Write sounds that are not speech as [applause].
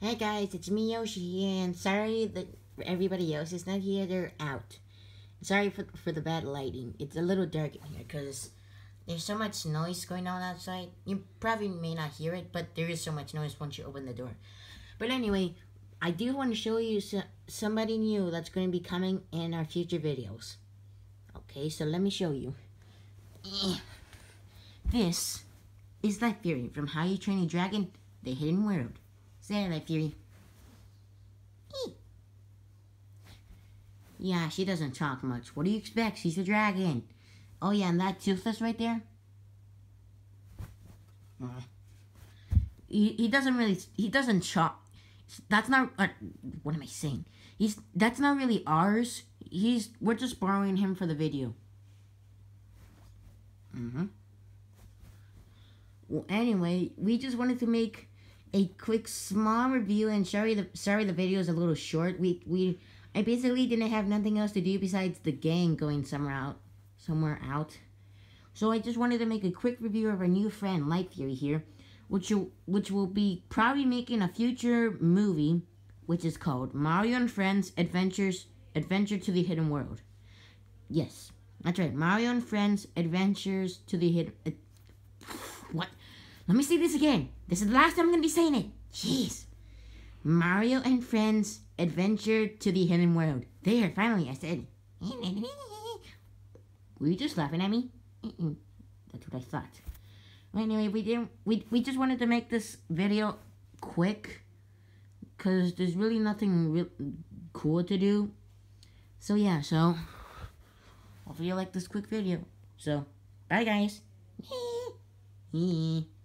Hey guys, it's me Yoshi, and sorry that everybody else is not here. They're out. Sorry for for the bad lighting. It's a little dark in here because there's so much noise going on outside. You probably may not hear it, but there is so much noise once you open the door. But anyway, I do want to show you so, somebody new that's going to be coming in our future videos. Okay, so let me show you. This is Light Fury from How You Train a Dragon, The Hidden World. Say Light Fury. Yeah, she doesn't talk much. What do you expect? She's a dragon. Oh yeah, and that toothless right there? Uh, he, he doesn't really, he doesn't chop. That's not, uh, what am I saying? He's, that's not really ours. He's, we're just borrowing him for the video. Mm-hmm. Well, anyway, we just wanted to make a quick small review and sorry the sorry the video is a little short. We we I basically didn't have nothing else to do besides the gang going somewhere out somewhere out. So I just wanted to make a quick review of our new friend Light Fury here, which will which will be probably making a future movie which is called Mario and Friends Adventures Adventure to the Hidden World. Yes, that's right. Mario and Friends Adventures to the Hidden uh, What? Let me say this again. This is the last time I'm going to be saying it. Jeez. Mario and Friends Adventure to the Hidden World. There, finally, I said. [laughs] Were you just laughing at me? That's what I thought. Anyway, we didn't. We we just wanted to make this video quick, cause there's really nothing real cool to do. So yeah, so hopefully you like this quick video. So bye guys. [laughs]